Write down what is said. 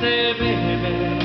say, baby.